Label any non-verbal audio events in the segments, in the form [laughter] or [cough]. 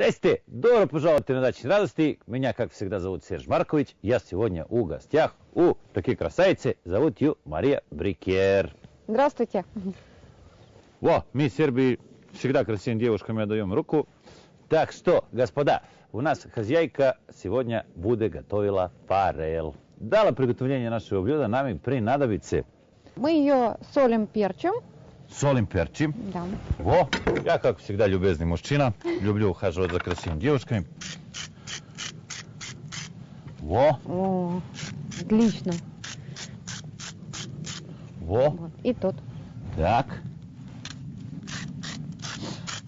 Здрасте! Добро пожаловать на даче радости. Меня, как всегда, зовут Серж Маркович. Я сегодня у гостях у такой красавицы. Зовут ее Мария Брикер. Здравствуйте. Во, мы в Сербии всегда красивым девушкам отдаем руку. Так что, господа, у нас хозяйка сегодня будет готовила форель. Дала приготовление нашего блюда нами принадобится Мы ее солим перчем. Солим перчим. Да. Во, я, как всегда, любезный мужчина. Люблю ухаживать за красивыми девушками. Во, О, отлично. во. Вот. И тут. Так.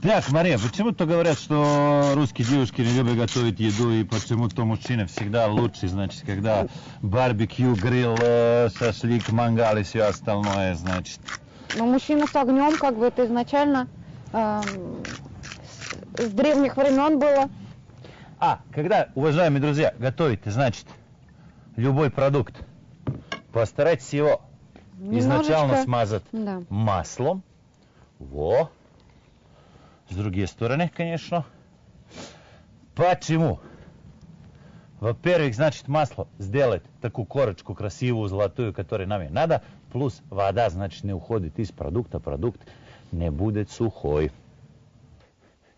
Так, Мария, почему-то говорят, что русские девушки не любят готовить еду, и почему-то мужчины всегда лучше, значит, когда барбекю, гриль, э, шашлык, мангал и все остальное, значит. Но мужчина с огнем, как бы это изначально эм, с, с древних времен было. А, когда, уважаемые друзья, готовите, значит, любой продукт, постарайтесь его изначально Немножечко- смазать Да. маслом. Во. С другой стороны, конечно. Почему? Во-первых, значит, масло сделать такую корочку красивую, золотую, которая нам и надо. Плюс вода, значит, не уходит из продукта. Продукт не будет сухой.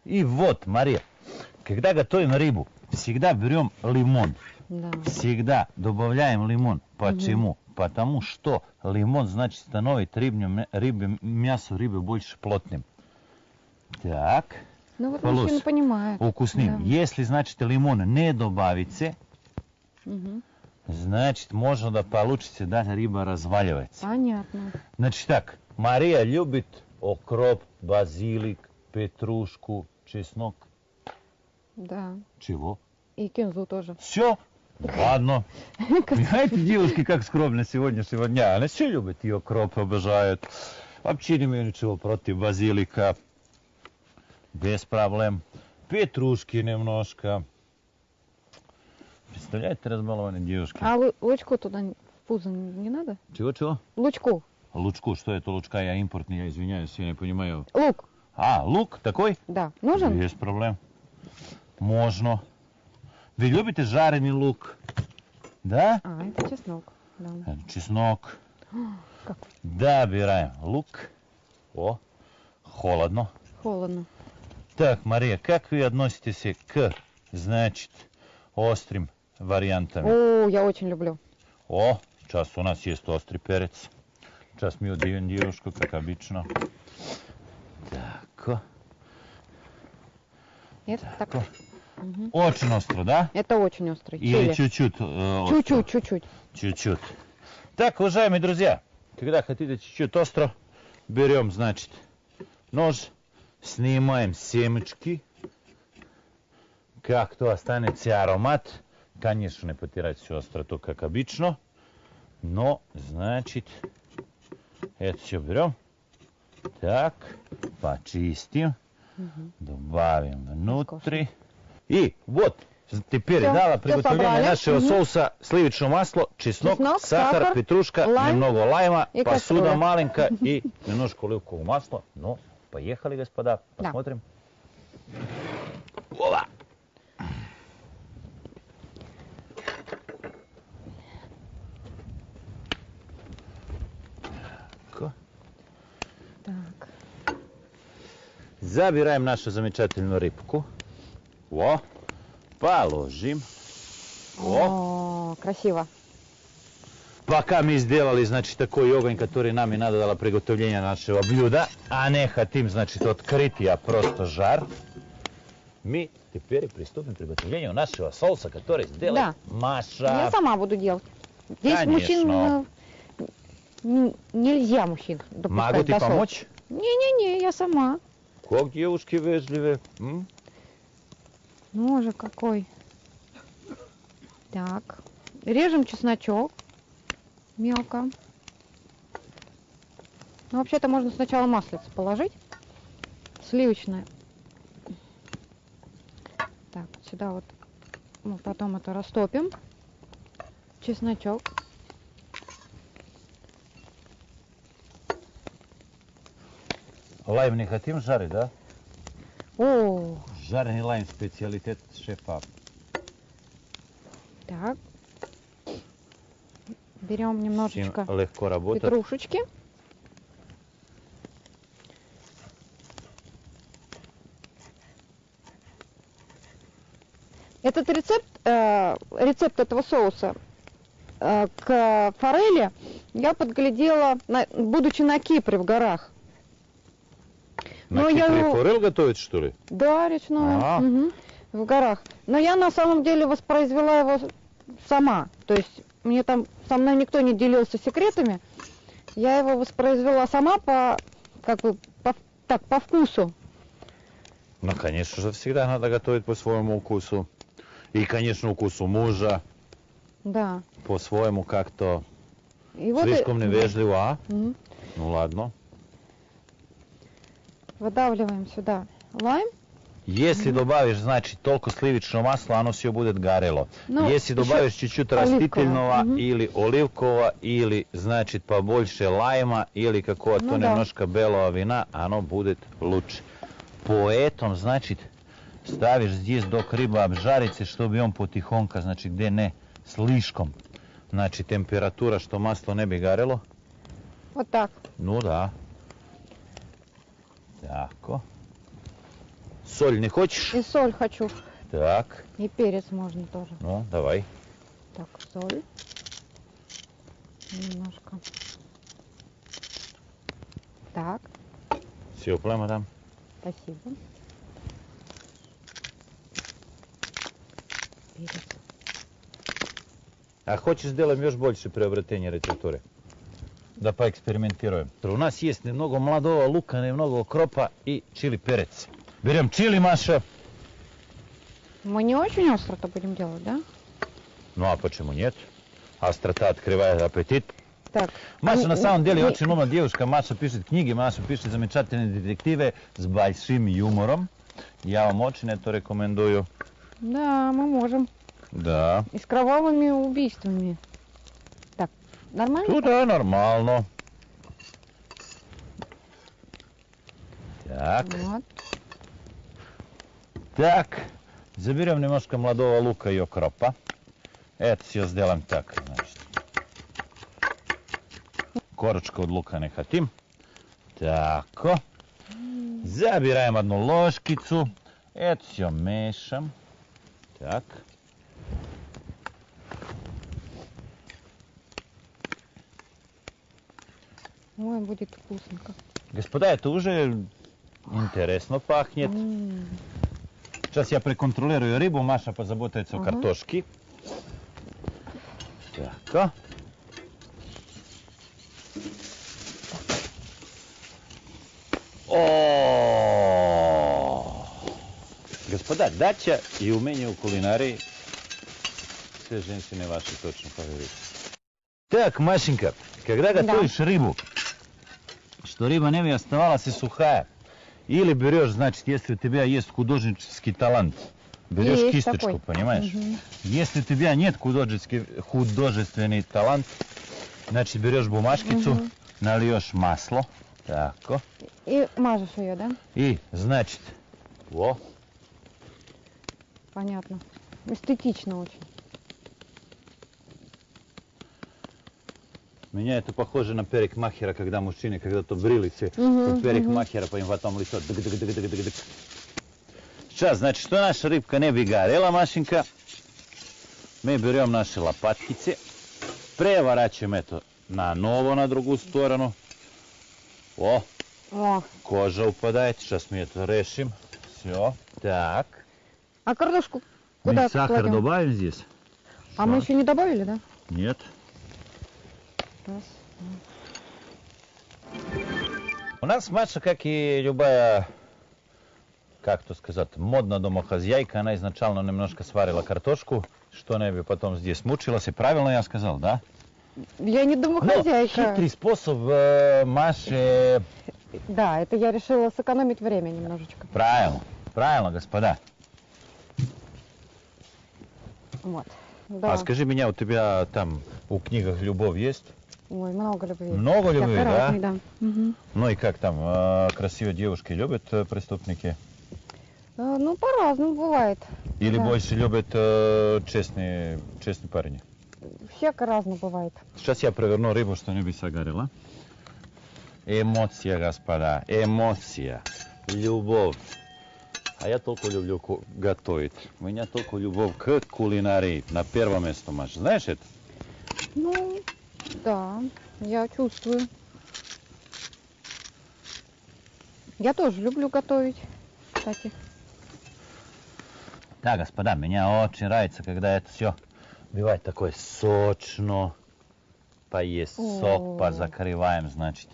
И вот, Мария, когда готовим рыбу, всегда берем лимон. Да. Всегда добавляем лимон. Почему? Потому что лимон, значит, становится рыбным, мя- рыбе, мясо рыбы больше плотным. Так, Ну вот Полос. мужчина понимает. вкусным. Да. Если, значит, лимон не добавится, Мгм. Значит, можно да получится, да, рыба разваливается. Понятно. Значит так, Мария любит окроп, базилик, петрушку, чеснок. Да. Чего? И кинзу тоже. Все? Ладно. Знаете, девушки как скромно сегодняшнего дня. Они все любят ее кроп, обожают. Вообще не имею ничего против базилика. Без проблем. Петрушки немножко. Представляете, разбалованные девушки. А лу- лучку туда в пузо не надо? Чего-чего? Лучку. Лучку, что это лучка? Я импортный, я извиняюсь, я не понимаю. Лук. А, лук такой? Да. Нужен? Без проблем. Можно. Вы любите жареный лук? Да? А, это чеснок. Да. Э, Чеснок. [gasps] Какой Добираем лук. О, холодно. холодно. Так, Мария, как вы относитесь к, значит, острым вариантам? О, я очень люблю. О, сейчас у нас есть острый перец. Сейчас мы удивим девушку, как обычно. Так, Это так. так. Очень остро, да? Это очень острый. Или чуть-чуть? э? Чуть-чуть, чуть-чуть. Чуть-чуть. Так, уважаемые друзья, когда хотите чуть-чуть остро, берем, значит, нож, снимаем семечки, как то останется аромат. Конечно, не потирать всю остроту, как обычно, но, значит, это все берем, так, почистим, добавим внутрь. И вот, теперь Всё, дала всё приготовление собрали. нашего Мгм. соуса сливочное масло, чеснок, Чеснок, сахар, сахар, петрушка, лайм немного лайма, и посуда кастрюля. маленькая [laughs] и немножко оливкового масла. Ну, поехали, господа, Да. посмотрим. Опа! Так. Так. Забираем нашу замечательную рыбку. Во. Положим. О. О, красиво. Пока мы сделали, значит, такой огонь, который нам и надо для приготовления нашего блюда, а не хотим, значит, открытый, а просто жар, мы теперь приступим к приготовлению нашего соуса, который сделает Маша. Я сама буду делать. Здесь Конечно. мужчин э, н- Нельзя мужчин допускать Могу до тебе соуса. помочь? Не-не-не, я сама. Как девушки вежливые. м? Ноже какой. Так. Режем чесночок. Мелко. Ну, вообще-то можно сначала маслице положить. Сливочное. Так, сюда вот мы потом это растопим. Чесночок. Лайм не хотим жарить, да? О, Жареный лайм специалитет шефа. Так. Берем немножечко легко работать. петрушечки. Этот рецепт, э, рецепт этого соуса э, к форели я подглядела, на- будучи на Кипре в горах. На Ну, я Кипре его- форель готовят, что ли? Да, речное. А. Мгм. В горах. Но я на самом деле воспроизвела его сама. То есть мне там со мной никто не делился секретами. Я его воспроизвела сама по как бы по, так по вкусу. Ну, конечно же, всегда надо готовить по своему вкусу. И, конечно, вкусу мужа Да. по-своему как-то И вот и- слишком невежливо, а? Мгм. Ну ладно. Выдавливаем сюда лайм. Если добавишь, значит, только сливочное масло, оно все будет горело. Ну, Если еще добавишь чуть-чуть оливкового, растительного мгм. или оливкового, или, значит, побольше лайма, или какого-то Ну да. немножко белого вина, оно будет лучше. Поэтому, значит, ставишь здесь док рыба обжарится, чтобы он потихоньку, значит, где не слишком, значит, температура, что масло не би горело. Вот так. Ну да. Тако. Соль не хочешь? И соль хочу. Так, И перец можно тоже. ну давай. Так, соль. Немножко. Так, Все, прямо там. спасибо. Перец. А хочешь сделаем больше приобретения рецептуры? Да поэкспериментируем. У нас есть немного молодого лука, немного укропа и чили перец. Берем чили, Маша. Мы не очень остро-то будем делать, да? Ну а почему нет? Острота открывает аппетит. Так. Маша а на не- самом деле не- очень умная девушка. Маша пишет книги, Маша пишет замечательные детективы с большим юмором. Я вам очень это рекомендую. Да, мы можем. Да. И с кровавыми убийствами. Так, нормально? Ну да, нормально. Так, Вот. так. Заберем немножко молодого лука и укропа. Это все сделаем так, значит. Корочку от лука не хотим. Тако. Забираем одну ложкицу. Это все мешам. Так. Ой, будет вкусненько. Господа, это уже интересно пахнет. М, Сейчас я проконтролирую рыбу, Маша позаботится о Ага. картошке. Так. О! Господа, дача и умение у кулинарии. Все женщины ваши точно поверят. Так, Машенька, когда Да. готовишь рыбу, что рыба не оставалась и сухая, или берешь, значит, если у тебя есть художественский талант, берешь Есть кисточку, такой. понимаешь? Мгм. Если у тебя нет художественский, художественный талант, значит, берешь бумажкицу, Мгм. нальешь масло, так, И мажешь ее, да? и, значит, во, Понятно. Эстетично очень. Меня это похоже на перек махера, когда мужчины когда-то брились, Мгм, перек мгм. махера, по потом лицо. дык-дык-дык-дык-дык-дык. Сейчас, значит, что наша рыбка не би горела, Машенька, мы берем наши лопаткицы, преворачиваем это на ново, на другую сторону. О, О, кожа упадает, сейчас мы это решим. Все, так. а картошку куда мы сахар кладем? добавим здесь? А мы Всё. еще не добавили, да? Нет. Раз. У нас Маша, как и любая, как то сказать, модная домохозяйка, она изначально немножко сварила картошку, что не бы потом здесь мучилась. И правильно я сказал, да? Я не Но домохозяйка. хитрый способ э, Маши... Да, это я решила сэкономить время немножечко. Правильно, правильно, господа. Вот. Да. А скажи меня, у тебя там у книгах любовь есть? Ой, много любви. Много любви, да? да. Мгм. Ну и как там, э, красивые девушки любят э, преступники? А, Ну, по-разному бывает. Или Да. больше любят э, честные, честные парни? Всяко разно бывает. Сейчас я проверну рыбу, что не бы согорела. Эмоция, господа, эмоция, любовь. А я только люблю готовить. У меня только любовь к кулинарии. На первом месте, Маш. Знаешь это? Ну, да, я чувствую. Я тоже люблю готовить, кстати. Да, господа, меня очень нравится, когда это все бывает такое сочно. Поесть сок, О. позакрываем, значит.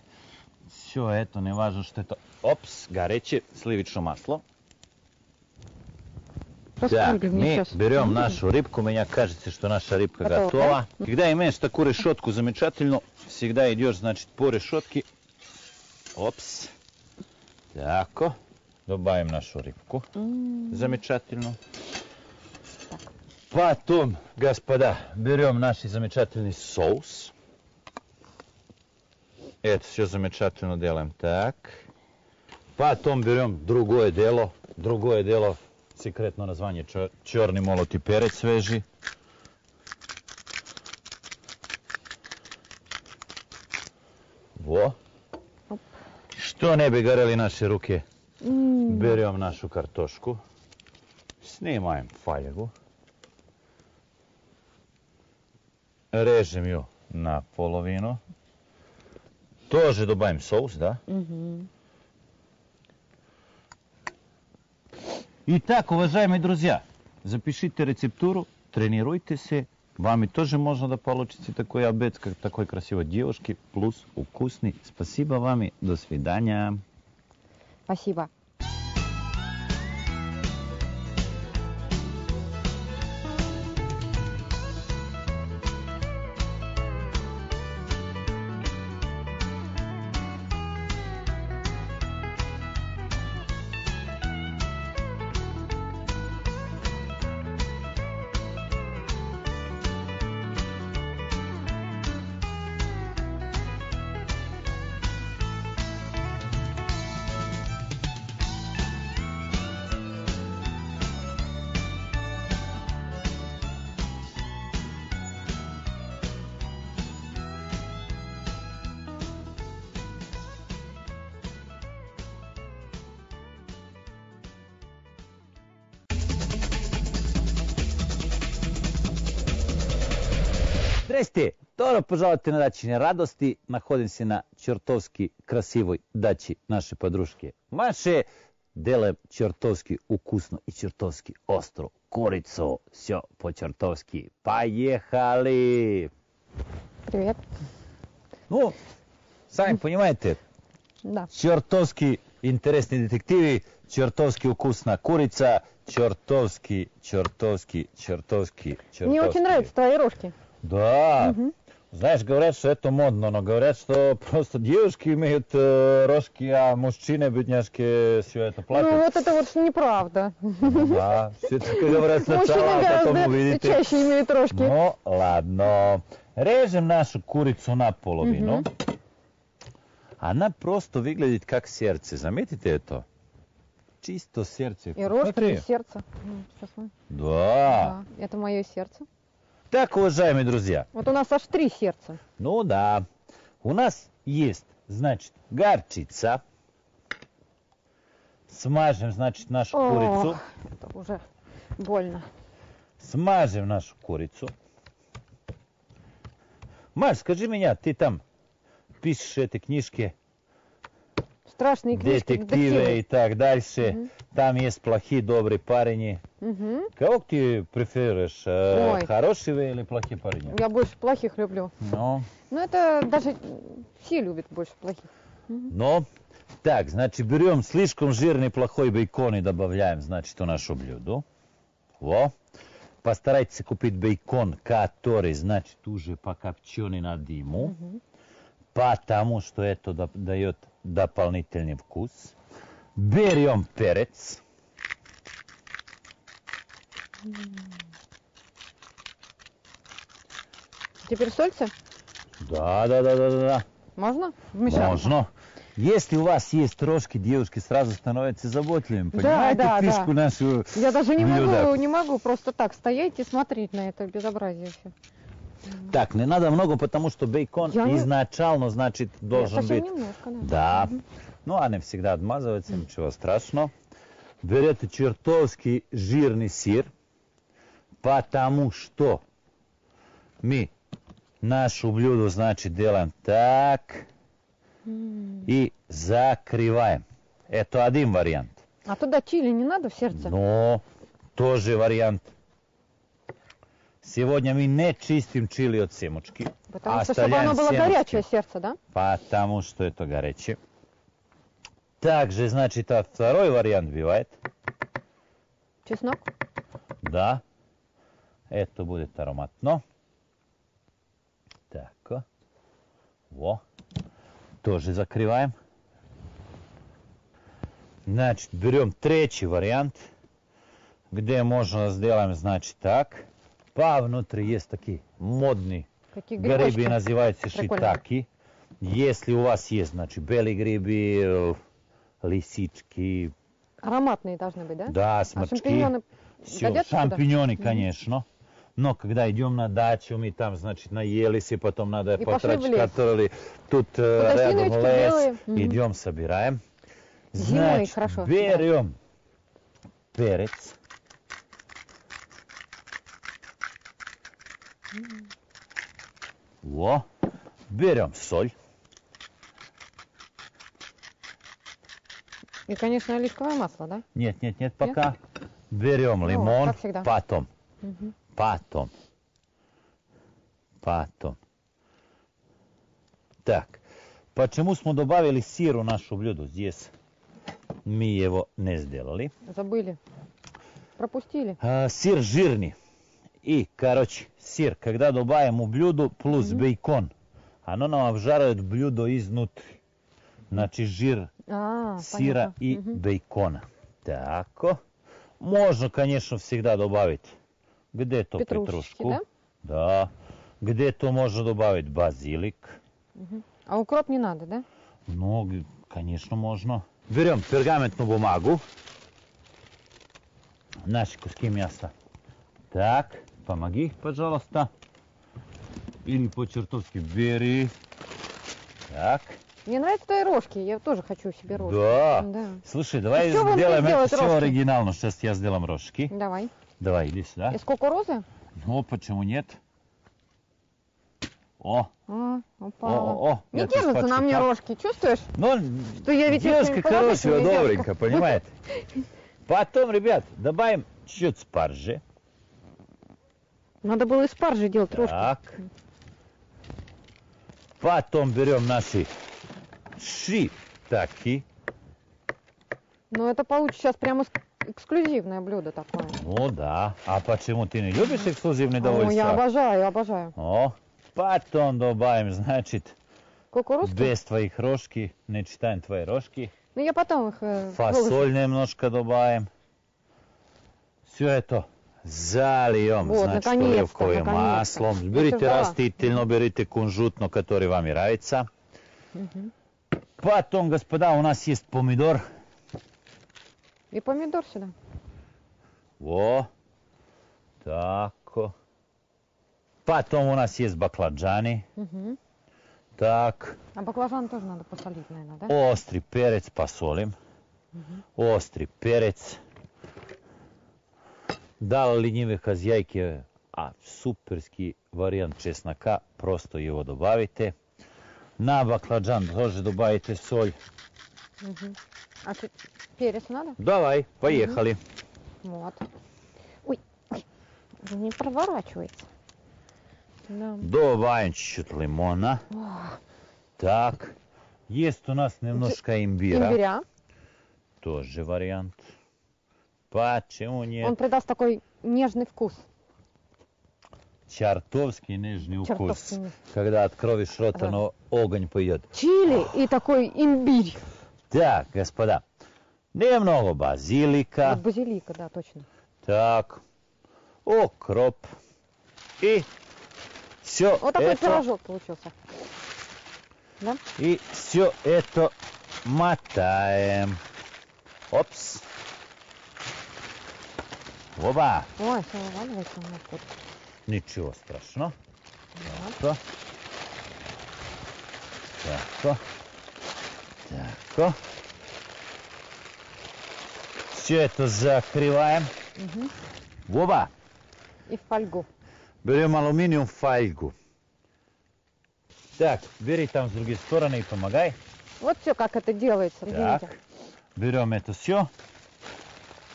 Все это, не важно, что это, опс, горячее сливочное масло. Так, мне мы берем нашу рыбку. Мне кажется, что наша рыбка Готова, готова. Когда имеешь такую решетку замечательную, всегда идешь, значит, по решетке. Опс. Так. Добавим нашу рыбку. М. Замечательно. Потом, господа, берем наш замечательный соус. Это все замечательно делаем так. Потом берем другое дело. Другое дело, секретное название, чер- черный молотый перец свежий. Во. Оп. Что не бы горели наши руки. М. Берем нашу картошку, снимаем фольгу, режем ее на половину, тоже добавим соус, да? Мгм. Итак, уважаемые друзья, запишите рецептуру, тренируйте се. Вами тоже можно да получите такой обед, как такой красивой девушки, плюс вкусный. Спасибо вам и до свидания. Спасибо. Здрасте! Добро пожаловать на дачине радости. Находимся на чертовски красивой даче нашей подружки Маши. Делаем чертовски вкусно и чертовски остро. Курицу. Все по-чертовски. Поехали! Привет. Ну, сами понимаете, Да. чертовски интересные детективы, чертовски вкусная курица, чертовски, чертовски, чертовски, чертовски. Мне очень нравятся твои рожки. Да. Мгм. Знаешь, говорят, что это модно, но говорят, что просто девушки имеют э, рожки, а мужчины, бедняжки, все это Ну, платят. вот это вот неправда. Ну да, все так говорят сначала, а потом увидите. чаще имеют рожки. Ну, ладно. Режем нашу курицу наполовину. Она просто выглядит как сердце. Заметите это? Чисто сердце. И рожки, и сердце. Ну, Да. Да, это мое сердце. Так, уважаемые друзья, Вот у нас аж три сердца. Ну да. У нас есть, значит, горчица. Смажем, значит, нашу Ох. курицу. Это уже больно. Смажем нашу курицу. Маш, скажи меня, ты там пишешь эти книжки, Страшные книжки, детективы и так дальше. Мгм. Там есть плохие, добрые парни. Мгм. Кого ты преферишь? э, Ой. Хорошие или плохие парни? Я больше плохих люблю. Ну, Ну, это даже все любят больше плохих. Но, так, значит, берем слишком жирный плохой бейкон и добавляем, значит, в наше блюдо. Во. Постарайтесь купить бейкон, который, значит, уже покопченый на дыму, Мгм. Потому что это да- дает дополнительный вкус. Берем перец. Теперь сольцы? Да, да, да, да, да, да. Можно? Вмешаться? Можно. Если у вас есть рожки, девушки сразу становятся заботливыми. Да, Понимаете да, фишку да. нашу? Я даже не блюда? могу, не могу просто так стоять и смотреть на это безобразие все. Так, не надо много, потому что бейкон Я не- изначально, значит, должен совсем быть. немножко, да. Да. Ну, а не всегда отмазывается, ничего страшного. Берете чертовски жирный сыр, потому что мы нашу блюдо, значит, делаем так и закрываем. Это один вариант. А туда чили не надо в сердце? Но тоже вариант. Сегодня мы не чистим чили от семечки. Потому что, чтобы оставляем оно было семечки. горячее сердце, да? Потому что это горячее. Также, значит, а второй вариант бывает. Чеснок? Да. Это будет ароматно. Так. Во. Тоже закрываем. Значит, берем третий вариант, где можно сделаем, значит, так. По внутри есть такие модные Какие грибы, грибочки? называются Прикольно. шитаки. Если у вас есть, значит, белые грибы, лисички, Ароматные должны быть, да? да, А сморчки. шампиньоны годятся туда? шампиньоны, конечно. Но когда идем на дачу, мы там, значит, наелись, и потом надо И пошли в лес. потрачкать. Тут э, рядом Подосиновички лес. белые. Мгм. Идем, собираем. Зимой Значит, хорошо берем перец. Во. Берем соль. И, конечно, оливковое масло, да? Нет, нет, нет, пока. Берем лимон. Ну, всегда. Потом. Мгм. Потом. Потом. Так. Почему мы добавили сыр в нашу блюдо? Здесь мы его не сделали. Забыли. Пропустили. А, сыр жирный. И, короче, сыр, когда добавим в блюдо, плюс бейкон, оно нам обжарит блюдо изнутри. Значит, жир А, сыра понятно. и Мгм. бейкона. Так. Можно, конечно, всегда добавить где-то петрушку. да? Да. Где-то можно добавить базилик. Мгм. А укроп не надо, да? Ну, конечно, можно. Берем пергаментную бумагу. Наши куски мяса. Так, помоги, пожалуйста. Или по-чертовски бери. Так. Мне нравятся твои рожки. Я тоже хочу себе рожки. Да. Да. Слушай, давай сделаем это все рожки? оригинально. Сейчас я сделам рожки. Давай. Давай, иди сюда. Из кукурузы? Ну, почему нет? О, А, упала. о, о, о. Не я тут держатся на мне рожки, чувствуешь? Ну, Что я ведь девушка хорошая, добренькая, понимаете? [laughs] Потом, ребят, добавим чуть спаржи. Надо было из спаржи делать рожки. Так. Потом берем наши шитаки. Но это получится сейчас прямо эксклюзивное блюдо такое. Ну да. А почему ты не любишь эксклюзивный О, я довольство? обожаю, обожаю. О, потом добавим, значит, Кукурузки? без твоих рожки, не читаем твои рожки. Ну я потом их э. Фасоль немножко добавим. Все это зальем, Вот, значит, наконец-то, оливковым наконец-то. маслом. Я Берите всё ждала. растительно, берите кунжутно, который вам нравится. Мгм. Потом, господа, у нас есть помидор. И помидор сюда. Во. Так. Потом у нас есть баклажаны. Мгм. Так. А баклажан тоже надо посолить, наверное, да? Острый перец посолим. Острый перец. Дал ленивой хозяйке а, суперский вариант чеснока. Просто его добавите. На баклажан тоже добавите соль. Мгм. А чуть перец надо? Давай, поехали. Вот. Ой, ой, не проворачивается. Да. Добавим чуть-чуть лимона. О, Так. Есть у нас немножко имбира. Имбиря. Тоже вариант. Почему нет? Он придаст такой нежный вкус. Чертовский нежный вкус. Чертовски нежный. Когда откроешь рот, Да. оно огонь пойдет. Чили и такой имбирь. Так, господа. Немного базилика. Вот базилика, да, точно. Так. Укроп. И все Вот такой это, пирожок получился. Да? и все это мотаем. Опс. Оба. Ой, все вываливается у нас тут. Ничего страшного. Так. Так. Так. Все это закрываем. Мгм. Оба. И в фольгу. Берем алюминиум фольгу. Так, бери там с другой стороны и помогай. Вот все, как это делается. Так, берем это все.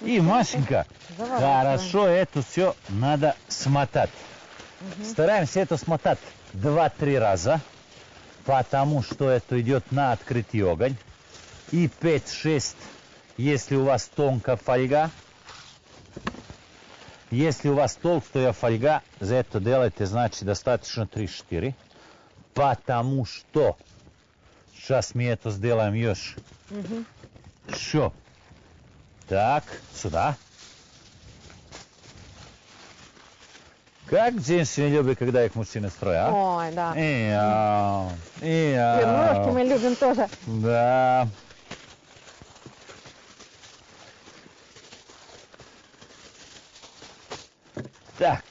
И, Машенька, хорошо это все надо смотать. Стараемся это смотать 2-3 раза, потому что это идет на открытый огонь. И 5-6, если у вас тонкая фольга. Если у вас толстая фольга, за это делайте, значит, достаточно 3-4. Потому что сейчас мы это сделаем еще. Мгм. Що? Так, сюда. Как женщины любят, когда их мужчины строят, а? Ой, да. Иа, иа. Пирожки мы любим тоже. Да. Так.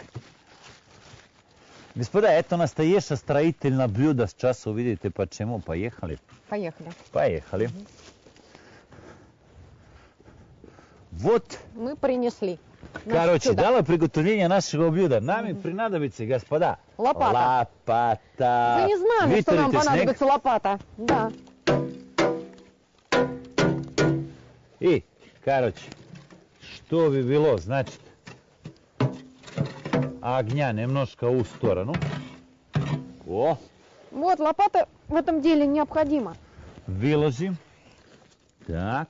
Господа, это настоящее строительное блюдо. Сейчас увидите почему. Поехали. Поехали. Поехали. Вот Мы принесли. Короче, чудо. дало приготовление нашего блюда. Нами принадобится, господа, Лопата. лопата. Мы не знали, что нам Вытрите снег. понадобится лопата. Да. И, короче, что вы вело, значит, огня немножко у сторону. О, Вот, лопата в этом деле необходима. выложим. Так.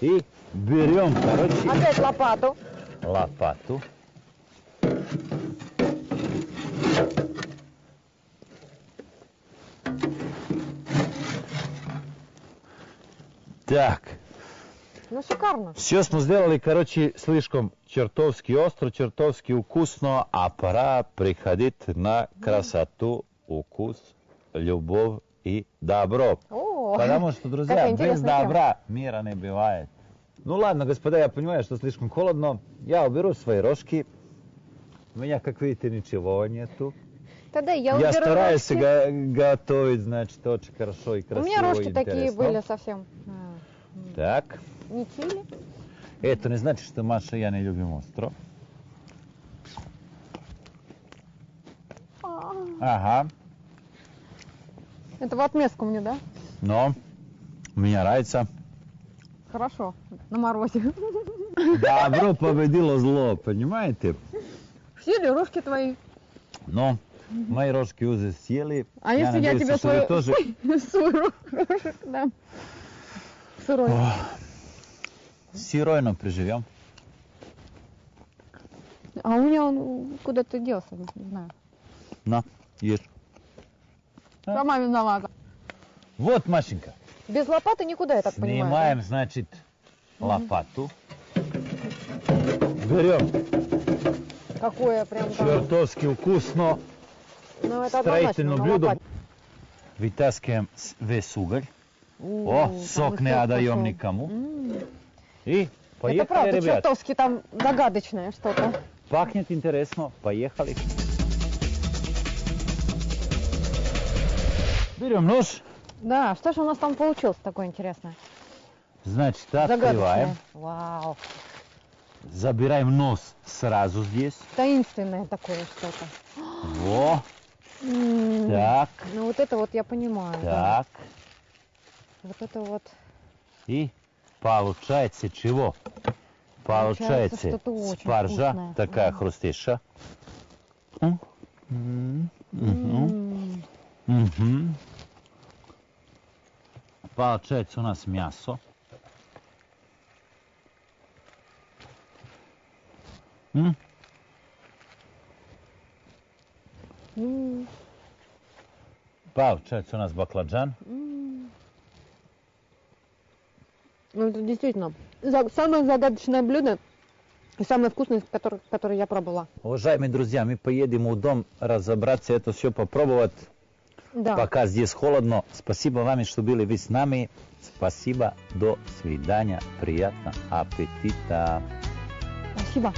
И берем, короче, Опять лопату. лопату. Так, Ну, шикарно. все мы сделали, короче, слишком чертовски остро, чертовски вкусно, а пора приходить на красоту, вкус, любовь и добро. О, Потому что, [laughs] друзья, без добра мира не бывает. Ну ладно, господа, я понимаю, что слишком холодно. Я уберу свои рожки. У меня, как видите, ничего нету. Тогда я, Я, стараюсь рожки. го- готовить, значит, очень хорошо и У красиво. меня рожки и такие интересно. были совсем. а, Так, Не чили. это не значит, что Маша и я не любим остро. А, Ага, Это в отместку мне, да? Но мне нравится. Хорошо. На морозе. Добро победило зло, понимаете? Все ли рожки твои? Но мои рожки уже съели. А если я надеюсь, тебе что вы свою- тоже... [laughs] Свой рожек дам. Сырой. Сырой, но приживем. А у меня он куда-то делся, не знаю. На, ешь. Сама виновата. Вот, Машенька, Без лопаты никуда, я так понимаю. снимаем, значит, лопату. Берем да? Какое прям там. чертовски вкусно Ну, это строительное блюдо. Вытаскиваем весь уголь. О, там сок не отдаем никому. М, И поехали, Это правда ребят. чертовски там загадочное что-то. Пахнет интересно. Поехали. Берем нож. Да, что же у нас там получилось такое интересное? Значит, открываем. Загадочное. Вау. Забираем нос сразу здесь. Таинственное такое что-то. Во, М, так, Ну вот это вот я понимаю. да. так. Вот это вот. И получается чего? Получается Получается что-то очень спаржа вкусное. такая Ага. хрустейшая. М, м, мгм, М, мгм. Получается у нас мясо. М, м, Получается у нас баклажан. Ну это действительно самое загадочное блюдо и самое вкусное, которое, которое я пробовала. Уважаемые друзья, мы поедем в дом разобраться, это все попробовать. Да. Пока здесь холодно. Спасибо вам, что были вы с нами. Спасибо. До свидания. Приятного аппетита. Спасибо.